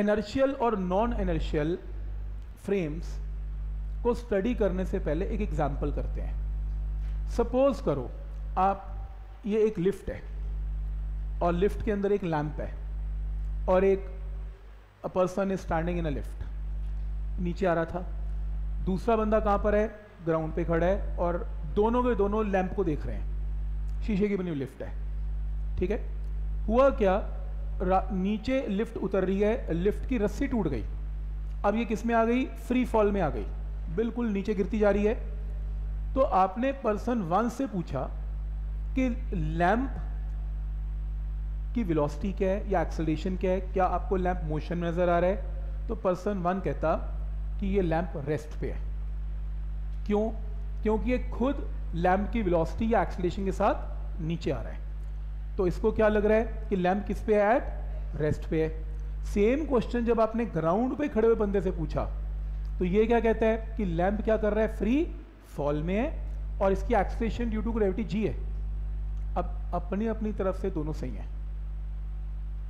Inertial और non inertial frames को study करने से पहले एक एग्ज़ाम्पल करते हैं। सपोज़ करो, आप, ये एक लिफ्ट है और लिफ्ट के अंदर एक लैंप है और एक a person is standing in a lift नीचे आ रहा था। दूसरा बंदा कहाँ पर है? ग्राउंड पे खड़ा है और दोनों के दोनों लैंप को देख रहे हैं। शीशे की बनी हुई लिफ्ट है। ठीक है? हुआ क्या? नीचे लिफ्ट उतर रही है, लिफ्ट की रस्सी टूट गई। अब ये किसमें आ गई? फ्री फॉल में आ गई। बिल्कुल नीचे गिरती जा रही है। तो आपने पर्सन वन से पूछा कि लैंप की वेलोसिटी क्या है या एक्सलेशन क्या है? क्या आपको लैंप मोशन में नज़र आ रहा है? तो पर्सन वन कहता कि ये लैंप रेस्ट पे है। क्यों? क्योंकि ये खुद लैंप की वेलोसिटी या एक्सलेशन के साथ नीचे आ रहा है। तो इसको क्या लग रहा है कि लैंप किस पे है? एट रेस्ट पे है। सेम क्वेश्चन जब आपने ग्राउंड पे खड़े हुए बंदे से पूछा तो ये क्या कहता है कि लैंप क्या कर रहा है? फ्री फॉल में है और इसकी expression due to gravity g है। अब अपनी अपनी तरफ़ से दोनों सही हैं।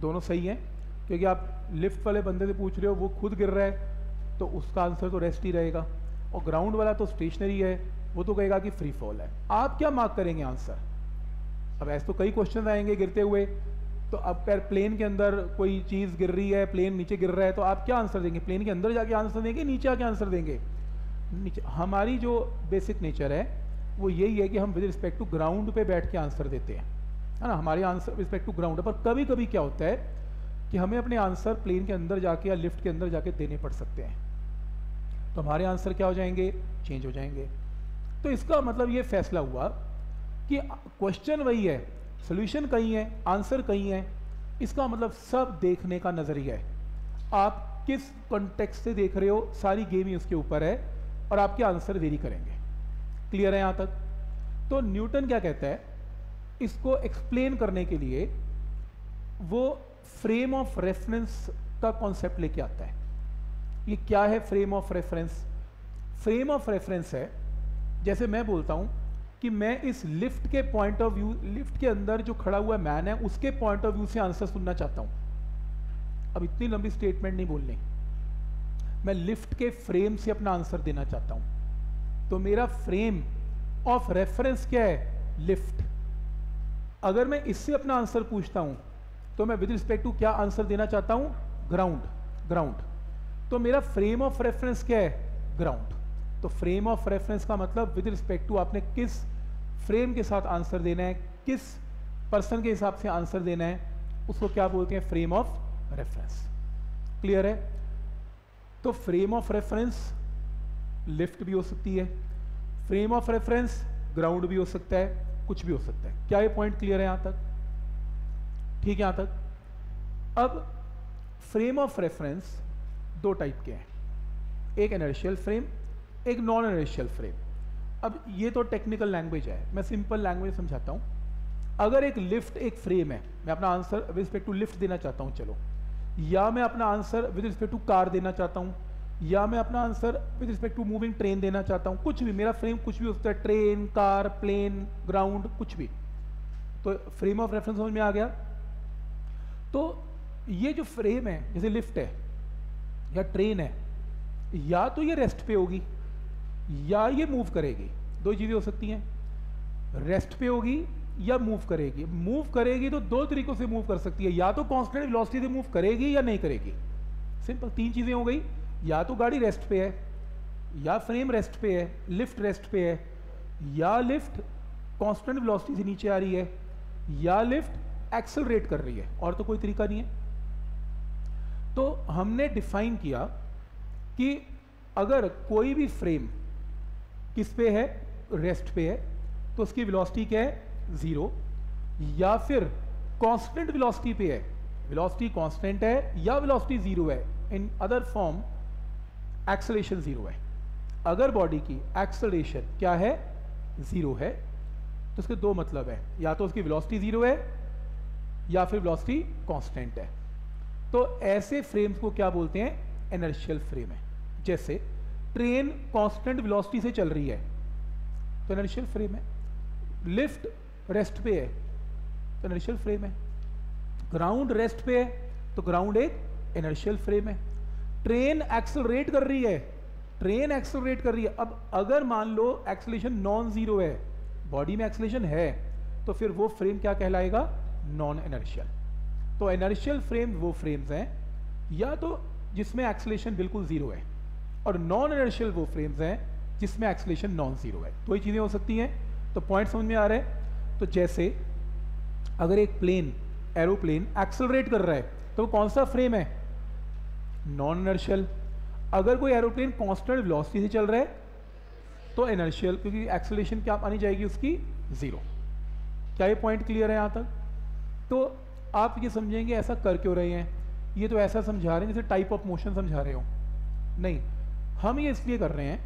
दोनों सही हैं, क्योंकि आप लिफ्ट वाले बंदे से पूछ रहे हो, वो खुद गिर रहा है तो उसका आंसर तो रेस्ट ही रहेगा। और ग्राउंड वाला तो स्टेशनरी है, वो तो कहेगा कि फ्री फॉल है। आप क्या मार्क करेंगे आंसर अब ऐसे तो कई क्वेश्चन आएँगे गिरते हुए। तो अब पैर प्लेन के अंदर कोई चीज़ गिर रही है प्लेन नीचे गिर रहा है तो आप क्या आंसर देंगे? प्लेन के अंदर जाके आंसर देंगे नीचे आके आंसर देंगे? नीचे, हमारी जो बेसिक नेचर है, वो यही है कि हम विद रिस्पेक्ट टू ग्राउंड पे बैठ के आंसर देते हैं। है ना? हमारे आंसर रिस्पेक्ट टू ग्राउंड पर कभी कभी क्या होता है कि हमें अपने आंसर प्लेन के अंदर जाके या लिफ्ट के अंदर जाके देने पड़ सकते हैं। तो हमारे आंसर क्या हो जाएँगे? चेंज हो जाएँगे। तो इसका मतलब ये फैसला हुआ कि क्वेश्चन वही है सोल्यूशन कहीं है आंसर कहीं है, इसका मतलब सब देखने का नज़रिया है। आप किस कॉन्टेक्स्ट से देख रहे हो, सारी गेम ही उसके ऊपर है और आपके आंसर वेरी करेंगे। क्लियर है यहाँ तक? तो न्यूटन क्या कहता है? इसको एक्सप्लेन करने के लिए वो फ्रेम ऑफ़ रेफरेंस का कॉन्सेप्ट लेके आता है। ये क्या है frame of reference frame of reference है, जैसे मैं बोलता हूँ कि मैं इस लिफ्ट के पॉइंट ऑफ़ व्यू लिफ्ट के अंदर जो खड़ा हुआ मैन है, उसके पॉइंट ऑफ़ व्यू से आंसर सुनना चाहता हूँ। अब इतनी लंबी स्टेटमेंट नहीं बोलनी। मैं लिफ्ट के फ्रेम से अपना आंसर देना चाहता हूँ। तो मेरा फ्रेम ऑफ़ रेफरेंस क्या है? लिफ्ट। अगर मैं इससे अपना आंसर पूछता हूँ तो मैं विद रिस्पेक्ट टू क्या आंसर देना चाहता हूँ? ग्राउंड ग्राउंड तो मेरा फ्रेम ऑफ़ रेफरेंस क्या है? ग्राउंड तो फ्रेम ऑफ़ रेफरेंस का मतलब विद रिस्पेक्ट टू आपने किस फ्रेम के साथ आंसर देना है, किस पर्सन के हिसाब से आंसर देना है, उसको क्या बोलते हैं? Frame of reference. क्लियर है? तो फ्रेम ऑफ़ रेफरेंस लिफ्ट भी हो सकती है, फ्रेम ऑफ़ रेफरेंस ग्राउंड भी हो सकता है, कुछ भी हो सकता है। क्या ये पॉइंट क्लियर है यहाँ तक? ठीक है यहाँ तक। अब फ्रेम ऑफ़ रेफरेंस दो टाइप के हैं, एक एनर्शियल फ्रेम एक नॉन एनर्शियल फ्रेम अब ये तो टेक्निकल लैंग्वेज है। मैं सिंपल लैंग्वेज समझाता हूँ। अगर एक लिफ्ट एक फ्रेम है, मैं अपना answer with respect to lift देना चाहता हूँ, चलो। या मैं अपना answer with respect to car देना चाहता हूँ, या मैं अपना answer with respect to moving train देना चाहता हूँ, कुछ भी, मेरा फ्रेम कुछ भी हो सकता है ट्रेन कार प्लेन ग्राउंड कुछ भी। तो फ्रेम ऑफ़ रेफरेंस समझ में आ गया? तो ये जो फ्रेम है, जैसे लिफ्ट है, या ट्रेन है, या तो ये रेस्ट पे होगी। या ये मूव करेगी। दो चीज़ें हो सकती हैं। रेस्ट पे होगी या मूव करेगी। मूव करेगी तो दो तरीकों से मूव कर सकती है। या तो कॉन्स्टेंट वेलोसिटी से मूव करेगी या नहीं करेगी। सिंपल तीन चीज़ें हो गई। या तो गाड़ी रेस्ट पे है, या फ्रेम रेस्ट पे है लिफ्ट रेस्ट पे है, या लिफ्ट कांस्टेंट वेलोसिटी से नीचे आ रही है, या लिफ्ट एक्सेलरेट कर रही है। और तो कोई तरीका नहीं है। तो हमने डिफाइन किया कि अगर कोई भी फ्रेम किस पे है? रेस्ट पे है। तो उसकी वेलोसिटी क्या है? ज़ीरो या फिर कांस्टेंट वेलोसिटी पे है। वेलोसिटी कांस्टेंट है या वेलोसिटी ज़ीरो है। In other form acceleration zero है। अगर बॉडी की एक्सलेशन क्या है? ज़ीरो है। तो उसके दो मतलब है। या तो उसकी वेलोसिटी ज़ीरो है, या फिर वेलोसिटी कांस्टेंट है। तो ऐसे फ्रेम्स को क्या बोलते हैं? एनर्शियल फ्रेम है। जैसे ट्रेन कांस्टेंट वेलोसिटी से चल रही है। तो इनर्शियल फ्रेम है। लिफ्ट रेस्ट पे है। तो इनर्शियल फ्रेम है। ग्राउंड रेस्ट पे है। तो ग्राउंड एक इनर्शियल फ्रेम है। ट्रेन एक्सलरेट कर रही है। ट्रेन एक्सलरेट कर रही है। अब अगर मान लो एक्सलेशन नॉन ज़ीरो है, बॉडी में एक्सलेशन है तो फिर वो फ्रेम क्या कहलाएगा? नॉन एनर्शियल तो एनर्शियल फ्रेम वो फ्रेम्स हैं, या तो जिसमें एक्सलेशन बिल्कुल ज़ीरो है। और नॉन एनर्शियल वो फ्रेम्स हैं, जिसमें एक्सलेशन नॉन ज़ीरो है। दो ही चीज़ें हो सकती हैं। तो पॉइंट समझ में आ रहे है? तो जैसे, अगर एक प्लेन एरोप्लेन एक्सलरेट कर रहा है तो कौन सा फ्रेम है? नॉन एनर्शियल अगर कोई एरोप्लेन कांस्टेंट वेलोसिटी से चल रहा है तो एनर्शियल क्योंकि एक्सलेशन क्या आनी जाएगी उसकी ज़ीरो क्या ये पॉइंट क्लियर है यहाँ तक? तो आप ये समझेंगे ऐसा कर क्यों रहे हैं। ये तो ऐसा समझा रहे हैं जैसे टाइप ऑफ़ मोशन समझा रहे हो। नहीं हम ये इसलिए कर रहे हैं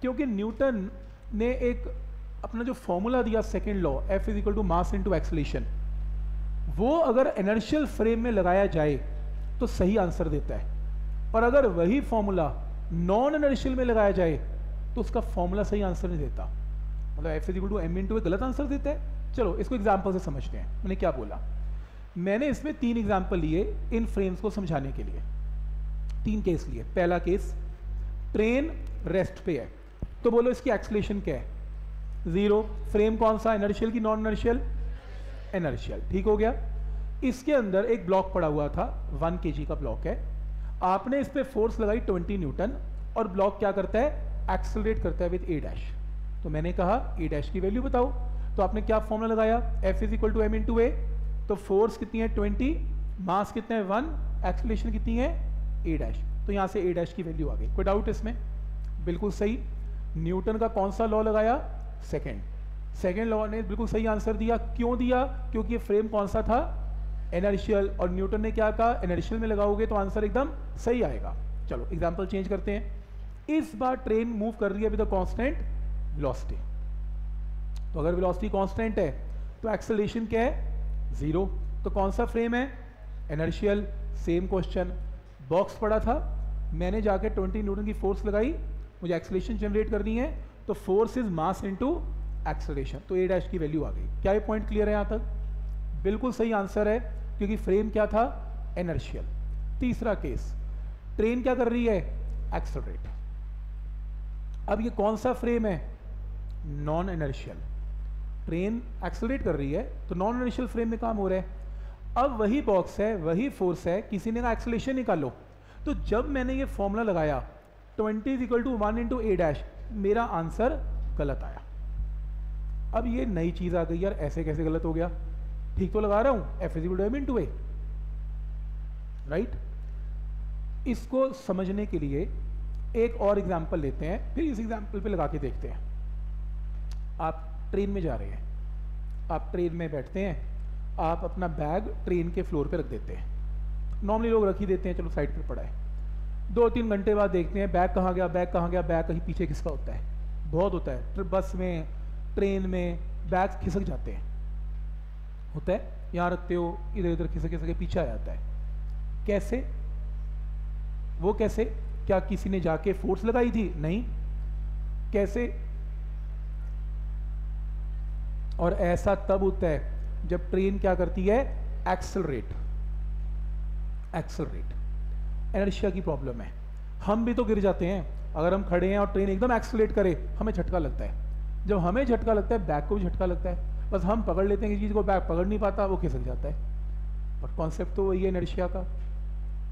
क्योंकि न्यूटन ने एक अपना जो फॉर्मूला दिया second law F is equal to mass into acceleration वो अगर एनर्शियल फ्रेम में लगाया जाए तो सही आंसर देता है। और अगर वही फॉर्मूला नॉन एनर्शियल में लगाया जाए तो उसका फॉर्मूला सही आंसर नहीं देता। मतलब F is equal to m into गलत आंसर देता है। चलो, इसको एग्ज़ाम्पल से समझते हैं। मैंने क्या बोला? मैंने इसमें तीन एग्ज़ाम्पल लिए इन फ्रेम्स को समझाने के लिए। तीन केस लिए। पहला केस ट्रेन रेस्ट पे है। तो बोलो इसकी एक्सलेशन क्या है? ज़ीरो फ्रेम कौन सा? एनर्शियल की नॉन एनर्शियल एनर्शियल ठीक हो गया? इसके अंदर एक ब्लॉक पड़ा हुआ था। वन के का ब्लॉक है। आपने इस पर फोर्स लगाई ट्वेंटी न्यूटन और ब्लॉक क्या करता है? एक्सलरेट करता है विद ए डैश तो मैंने कहा ए डैश की वैल्यू बताओ। तो आपने क्या फॉर्मूला लगाया? F is equal to m into a तो फोर्स कितनी है? ट्वेंटी मास कितने वन एक्सलेशन कितनी है? ए डैश तो यहाँ से ए डैश की वैल्यू आ गई। कोई डाउट इसमें? बिल्कुल सही। न्यूटन का कौन सा लॉ लगाया? सेकेंड सेकेंड लॉ ने बिल्कुल सही आंसर दिया। क्यों दिया? क्योंकि फ्रेम कौन सा था? एनर्शियल और न्यूटन ने क्या कहा? एनर्शियल में लगाओगे तो आंसर एकदम सही आएगा। चलो एग्ज़ाम्पल चेंज करते हैं। इस बार ट्रेन मूव कर रही है विद कॉन्स्टेंट वेलोसिटी तो अगर वेलोसिटी कांस्टेंट है तो एक्सेलेरेशन क्या है? ज़ीरो तो कौन सा फ्रेम है? एनर्शियल सेम क्वेश्चन बॉक्स पड़ा था। मैंने जाके 20 न्यूटन की फोर्स लगाई, मुझे एक्सलेशन जनरेट करनी है तो force is mass into acceleration तो ए डैश की वैल्यू आ गई। क्या ये पॉइंट क्लियर है यहाँ तक? बिल्कुल सही आंसर है, क्योंकि फ्रेम क्या था? एनर्शियल तीसरा केस ट्रेन क्या कर रही है? एक्सलरेट अब ये कौन सा फ्रेम है? नॉन एनर्शियल ट्रेन एक्सलरेट कर रही है तो नॉन एनर्शियल फ्रेम में काम हो रहा है। अब वही बॉक्स है, वही फोर्स है, किसी ने कहा एक्सलेशन निकालो। तो जब मैंने ये फॉर्मूला लगाया twenty is equal to one into a dash मेरा आंसर गलत आया। अब ये नई चीज़ आ गई यार, ऐसे कैसे गलत हो गया? ठीक तो लगा रहा हूँ F is equal to m a right इसको समझने के लिए एक और एग्ज़ाम्पल लेते हैं, फिर इस एग्ज़ाम्पल पे लगा के देखते हैं। आप ट्रेन में जा रहे हैं, आप ट्रेन में बैठते हैं, आप अपना बैग ट्रेन के फ्लोर पे रख देते हैं। नॉर्मली लोग रख ही देते हैं, चलो साइड पर पड़ा है। दो तीन घंटे बाद देखते हैं, बैग कहाँ गया, बैग कहाँ गया, बैग कहीं पीछे किसका होता है? बहुत होता है। बस में, ट्रेन में बैग खिसक जाते हैं। होता है, यहाँ रखते हो, इधर इधर खिसक खिसक के पीछे आ जाता है। कैसे? वो कैसे? क्या किसी ने जाके फोर्स लगाई थी? नहीं। कैसे? और ऐसा तब होता है, जब ट्रेन क्या करती है? एक्सलरेट एक्सलरेट एनर्शिया की प्रॉब्लम है। हम भी तो गिर जाते हैं। अगर हम खड़े हैं और ट्रेन एकदम एक्सलेट करे, हमें झटका लगता है। जब हमें झटका लगता है बैग को भी झटका लगता है। बस हम पकड़ लेते हैं किसी चीज़ को बैग पकड़ नहीं पाता, वो खिसक जाता है। बट कॉन्सेप्ट तो वही है एनर्शिया का।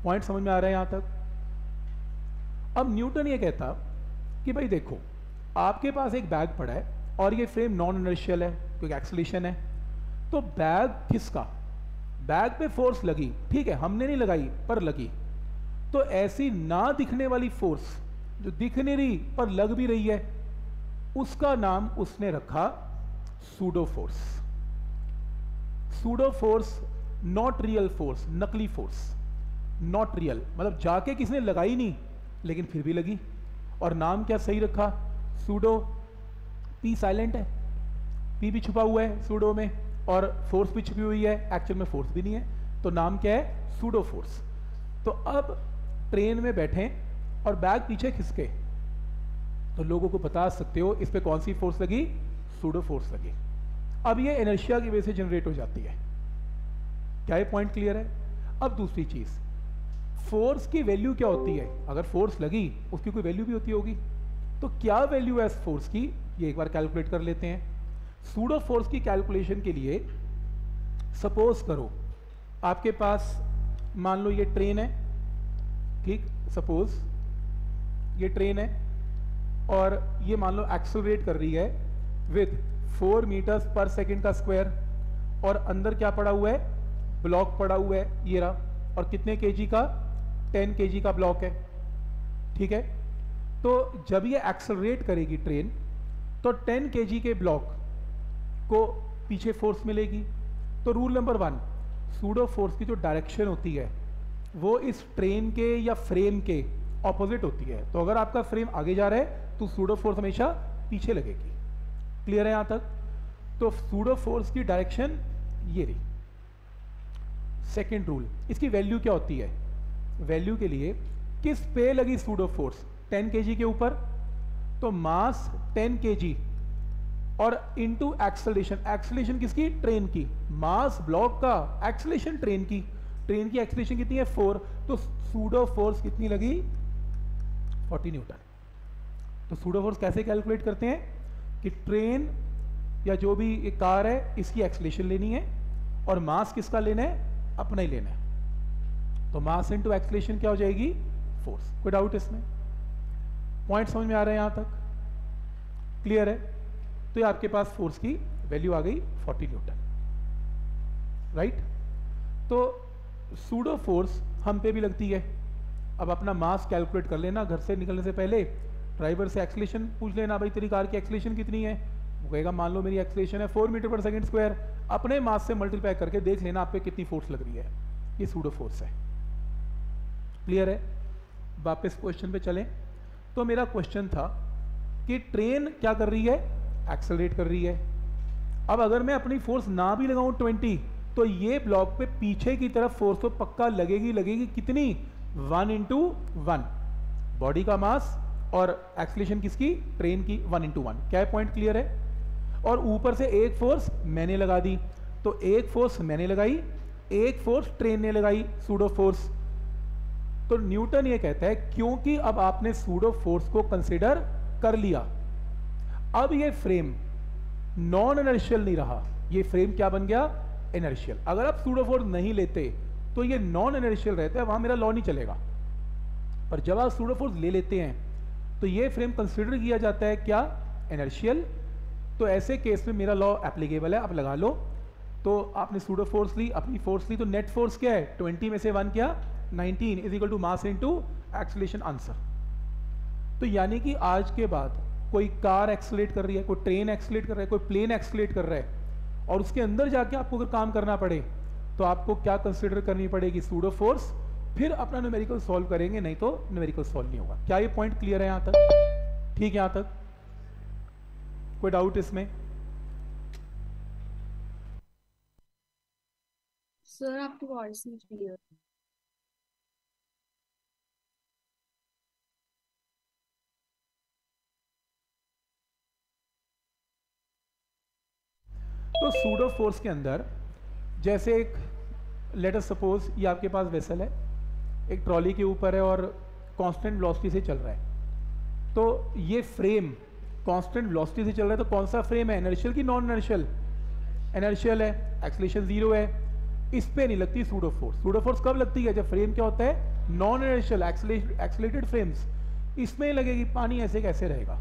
पॉइंट समझ में आ रहा है यहाँ तक? अब न्यूटन ये कहता कि भाई देखो, आपके पास एक बैग पड़ा है और ये फ्रेम नॉन इनर्शियल है, क्योंकि एक्सलेशन है। तो बैग किसका? बैग पे फोर्स लगी, ठीक है, हमने नहीं लगाई, पर लगी। तो ऐसी ना दिखने वाली फोर्स जो दिख नहीं रही, पर लग भी रही है, उसका नाम उसने रखा pseudo force pseudo force not real force नकली फोर्स नॉट रियल मतलब जाके किसने लगाई नहीं, लेकिन फिर भी लगी। और नाम क्या सही रखा? सूडो पी साइलेंट है पी भी छुपा हुआ है सूडो में। और फोर्स भी छुपी हुई है एक्चुअल में फोर्स भी नहीं है। तो नाम क्या है? सूडो फोर्स तो अब ट्रेन में बैठे और बैग पीछे खिसके तो लोगों को बता सकते हो इस पर कौन सी फोर्स लगी? सूडो फोर्स लगी। अब ये एनर्शिया की वजह से जनरेट हो जाती है। क्या ये पॉइंट क्लियर है? अब दूसरी चीज़ फोर्स की वैल्यू क्या होती है? अगर फोर्स लगी, उसकी कोई वैल्यू भी होती होगी। तो क्या वैल्यू है फोर्स की? ये एक बार कैलकुलेट कर लेते हैं। सूडो फोर्स की कैलकुलेशन के लिए सपोज़ करो, आपके पास, मान लो ये ट्रेन है, ठीक? सपोज़ ये ट्रेन है, और ये मान लो एक्सलरेट कर रही है with four meters per second का स्क्वायर और अंदर क्या पड़ा हुआ है? ब्लॉक पड़ा हुआ है, ये रहा। और कितने केजी का? टेन केजी का ब्लॉक है, ठीक है? तो जब ये एक्सलरेट करेगी ट्रेन तो टेन केजी के ब्लॉक को पीछे फोर्स मिलेगी। तो rule number one pseudo force की जो डायरेक्शन होती है, वो इस ट्रेन के या फ्रेम के ऑपोजिट होती है। तो अगर आपका फ्रेम आगे जा रहा है तो सूडो फोर्स हमेशा पीछे लगेगी। क्लियर है यहाँ तक? तो सूडो फोर्स की डायरेक्शन ये रही। सेकेंड रूल इसकी वैल्यू क्या होती है? वैल्यू के लिए किस पे लगी सूडो फोर्स 10 के के ऊपर? तो मास 10 के और इनटू एक्सलेशन एक्सलेशन किसकी? ट्रेन की. मास ब्लॉक का. एक्सलेशन ट्रेन की. ट्रेन की एक्सलेशन कितनी है? फोर तो सूडो फोर्स कितनी लगी? 40 न्यूटन तो सूडो फोर्स कैसे कैलकुलेट करते हैं? कि ट्रेन या जो भी एक कार है, इसकी एक्सलेशन लेनी है और मास किसका लेना है? अपना ही लेना है. तो मास इनटू एक्सलेशन क्या हो जाएगी? फोर्स कोई डाउट इसमें? पॉइंट समझ में आ रहे हैं यहाँ तक? क्लियर है? तो ये आपके पास फोर्स की वैल्यू आ गई 40 न्यूटन राइट तो सूडो फोर्स हम पे भी लगती है। अब अपना मास कैलकुलेट कर लेना, घर से निकलने से पहले ड्राइवर से एक्सलेशन पूछ लेना, भाई, तेरी कार की एक्सलेशन कितनी है? वो कहेगा, मान लो मेरी एक्सलेशन है four meter per second square अपने मास से मल्टीप्लाई करके देख लेना आप पे कितनी फोर्स लग रही है। ये सूडो फोर्स है। क्लियर है? वापस क्वेश्चन पे चलें। तो मेरा क्वेश्चन था कि ट्रेन क्या कर रही है? एक्सेलरेट कर रही है। अब अगर मैं अपनी फोर्स ना भी लगाऊँ 20 तो ये ब्लॉक पे पीछे की तरफ़ फोर्स तो पक्का लगेगी लगेगी कितनी? वन इंटू वन बॉडी का मास और एक्सलेशन किसकी? ट्रेन की वन इंटू वन क्या पॉइंट क्लियर है? और ऊपर से एक फोर्स मैंने लगा दी। तो एक फोर्स मैंने लगाई, एक फोर्स ट्रेन ने लगाई सूडो फोर्स तो न्यूटन ये कहता है, क्योंकि अब आपने सूडो फोर्स को कंसिडर कर लिया अब ये फ्रेम नॉन एनर्शियल नहीं रहा। ये फ्रेम क्या बन गया? एनर्शियल अगर आप सूडो फोर्स नहीं लेते तो ये नॉन एनर्शियल रहता है, वहाँ मेरा लॉ नहीं चलेगा। पर जब आप सूडो फोर्स ले लेते हैं तो ये फ्रेम कंसिडर किया जाता है क्या? एनर्शियल तो ऐसे केस में मेरा लॉ एप्लीकेबल है, आप लगा लो। तो आपने सूडो फोर्स ली, अपनी फोर्स ली तो नेट फोर्स क्या है? 20 में से वन क्या? 19 is equal to mass into acceleration answer तो यानी कि आज के बाद कोई कार एक्सलेट कर रही है, कोई ट्रेन एक्सलेट कर रहा है, कोई प्लेन एक्सलेट कर रहा है और उसके अंदर जाके आपको अगर काम करना पड़े तो आपको क्या कंसिडर करनी पड़ेगी? सूडो फोर्स फिर अपना न्यूमेरिकल सॉल्व करेंगे, नहीं तो न्यूमेरिकल सॉल्व नहीं होगा। क्या ये पॉइंट क्लियर है यहाँ तक? ठीक है यहाँ तक। कोई डाउट इसमें? सर आपकी वॉइस नहीं क्लियर तो सूडो फोर्स के अंदर, जैसे एक लेटर सपोज़ ये आपके पास वेसल है, एक ट्रॉली के ऊपर है और कांस्टेंट वेलोसिटी से चल रहा है। तो ये फ्रेम कांस्टेंट वेलोसिटी से चल रहा है तो कौन सा फ्रेम है? एनर्शियल की नॉन एनर्शियल एनर्शियल है एक्सलेशन ज़ीरो है। इस पर नहीं लगती सूडो फोर्स सूडो फोर्स कब लगती है? जब फ्रेम क्या होता है? नॉन एनर्शियल एक्सलेटेड फ्रेम्स इसमें लगेगी, पानी ऐसे कैसे रहेगा?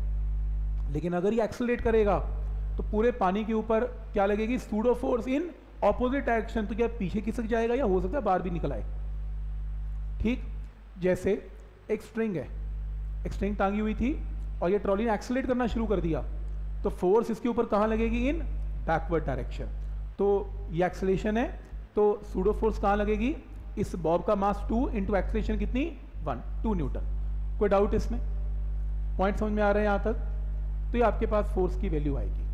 लेकिन अगर ये एक्सलेट करेगा तो पूरे पानी के ऊपर क्या लगेगी? Pseudo force in opposite direction तो क्या पीछे खिसक जाएगा या हो सकता है बाहर भी निकल आए? ठीक? जैसे एक स्ट्रिंग है। एक स्ट्रिंग टांगी हुई थी और ये ट्रॉली ने एक्सलेट करना शुरू कर दिया। तो फोर्स इसके ऊपर कहाँ लगेगी? इन बैकवर्ड डायरेक्शन तो ये एक्सलेशन है। तो सूडो फोर्स कहाँ लगेगी? इस बॉब का मास टू इंटू एक्सलेशन कितनी? वन टू न्यूटन कोई डाउट इसमें? पॉइंट समझ में आ रहे हैं यहाँ तक? तो ये आपके पास फोर्स की वैल्यू आएगी।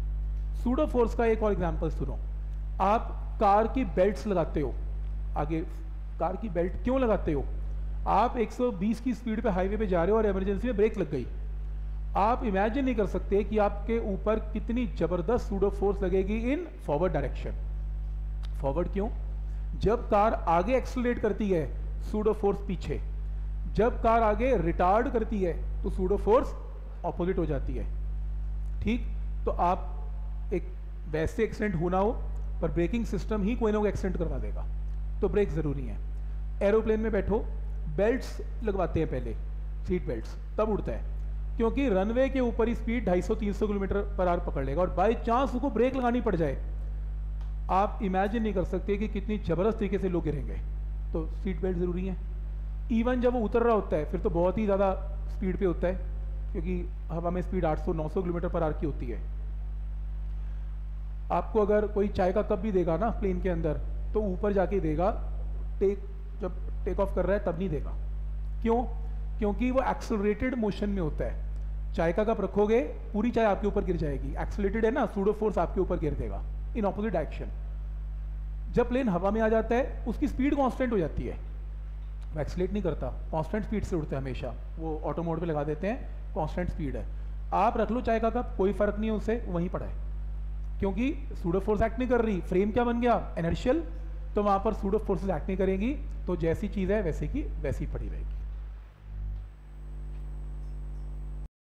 सूडो फोर्स का एक और एग्ज़ाम्पल सुनो। आप कार की बेल्ट लगाते हो। आगे, कार की बेल्ट क्यों लगाते हो? आप 120 की स्पीड पे हाईवे पे जा रहे हो और इमरजेंसी में ब्रेक लग गई। आप इमेजिन नहीं कर सकते कि आपके ऊपर कितनी ज़बरदस्त सूडो फोर्स लगेगी इन फॉरवर्ड डायरेक्शन फॉरवर्ड क्यों? जब कार आगे एक्सलेट करती है सूडो फोर्स पीछे। जब कार आगे रिटार्ड करती है तो सूडो फोर्स ऑपोजिट हो जाती है। ठीक? तो आप वैसे एक्सीडेंट होना हो, पर ब्रेकिंग सिस्टम ही कोई ना कोई एक्सीडेंट करवा देगा। तो ब्रेक ज़रूरी है। एरोप्लेन में बैठो बेल्ट्स लगवाते हैं पहले सीट बेल्ट्स तब उड़ता है। क्योंकि रनवे के ऊपर ही स्पीड 250-300 किलोमीटर पर आर पकड़ लेगा और बाई चांस उसको ब्रेक लगानी पड़ जाए। आप इमेजिन नहीं कर सकते कि कितनी ज़बरदस्त तरीके से लोग गिरेंगे। तो सीट बेल्ट ज़रूरी है। इवन जब वो उतर रहा होता है, फिर तो बहुत ही ज़्यादा स्पीड पे होता है, क्योंकि हवा में स्पीड 800-900 किलोमीटर पर आर की होती है। आपको अगर कोई चाय का कप भी देगा ना प्लेन के अंदर तो ऊपर जाके देगा टेक जब टेक ऑफ़ कर रहा है तब नहीं देगा। क्यों? क्योंकि वो एक्सलरेटेड मोशन में होता है। चाय का कप रखोगे, पूरी चाय आपके ऊपर गिर जाएगी। एक्सलेटेड है ना सूडो फोर्स आपके ऊपर गिर देगा। इन ऑपोजिट डायरेक्शन जब प्लेन हवा में आ जाता है, उसकी स्पीड कांस्टेंट हो जाती है। एक्सलेट नहीं करता। कांस्टेंट स्पीड से उड़ते हैं हमेशा। वो ऑटो मोड पे लगा देते हैं कांस्टेंट स्पीड है। आप रख लो चाय का कप, कोई फ़र्क नहीं है उससे वहीं पड़ा है। क्योंकि सूडो फोर्स एक्ट नहीं कर रही। फ्रेम क्या बन गया? एनर्शियल तो वहाँ पर सूडो फोर्सेज एक्ट नहीं करेंगी। तो जैसी चीज़ है, वैसे की वैसी पड़ी रहेगी।